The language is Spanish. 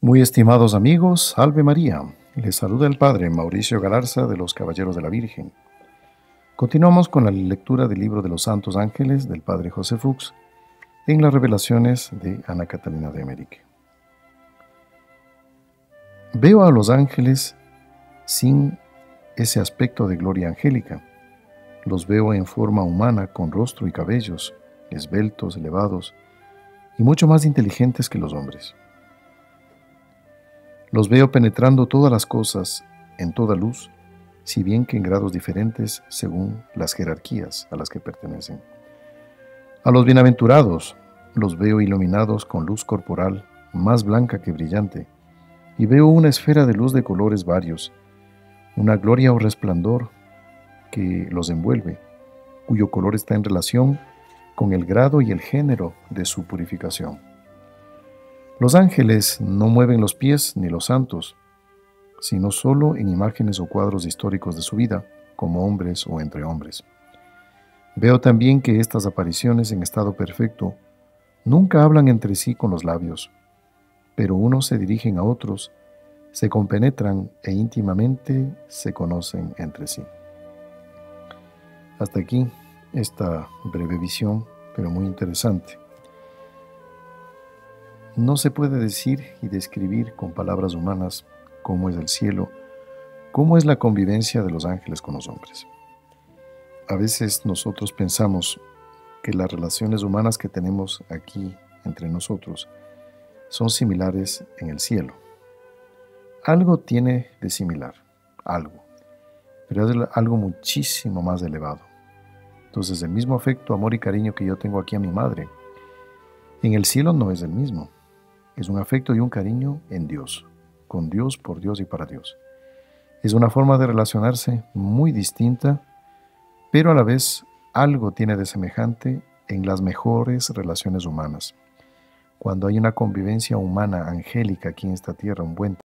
Muy estimados amigos, Salve María. Les saluda el Padre Mauricio Galarza de los Caballeros de la Virgen. Continuamos con la lectura del libro de los Santos Ángeles del Padre José Fuchs en las revelaciones de Ana Catalina de América. Veo a los ángeles sin ese aspecto de gloria angélica. Los veo en forma humana, con rostro y cabellos, esbeltos, elevados y mucho más inteligentes que los hombres. Los veo penetrando todas las cosas en toda luz, si bien que en grados diferentes según las jerarquías a las que pertenecen. A los bienaventurados los veo iluminados con luz corporal más blanca que brillante, y veo una esfera de luz de colores varios, una gloria o resplandor que los envuelve, cuyo color está en relación con el grado y el género de su purificación. Los ángeles no mueven los pies ni los santos, sino solo en imágenes o cuadros históricos de su vida, como hombres o entre hombres. Veo también que estas apariciones en estado perfecto nunca hablan entre sí con los labios, pero unos se dirigen a otros, se compenetran e íntimamente se conocen entre sí. Hasta aquí esta breve visión, pero muy interesante. No se puede decir y describir con palabras humanas cómo es el cielo, cómo es la convivencia de los ángeles con los hombres. A veces nosotros pensamos que las relaciones humanas que tenemos aquí entre nosotros son similares en el cielo. Algo tiene de similar, algo, pero es algo muchísimo más elevado. Entonces el mismo afecto, amor y cariño que yo tengo aquí a mi madre, en el cielo no es el mismo. Es un afecto y un cariño en Dios, con Dios, por Dios y para Dios. Es una forma de relacionarse muy distinta, pero a la vez algo tiene de semejante en las mejores relaciones humanas. Cuando hay una convivencia humana angélica aquí en esta tierra, un buen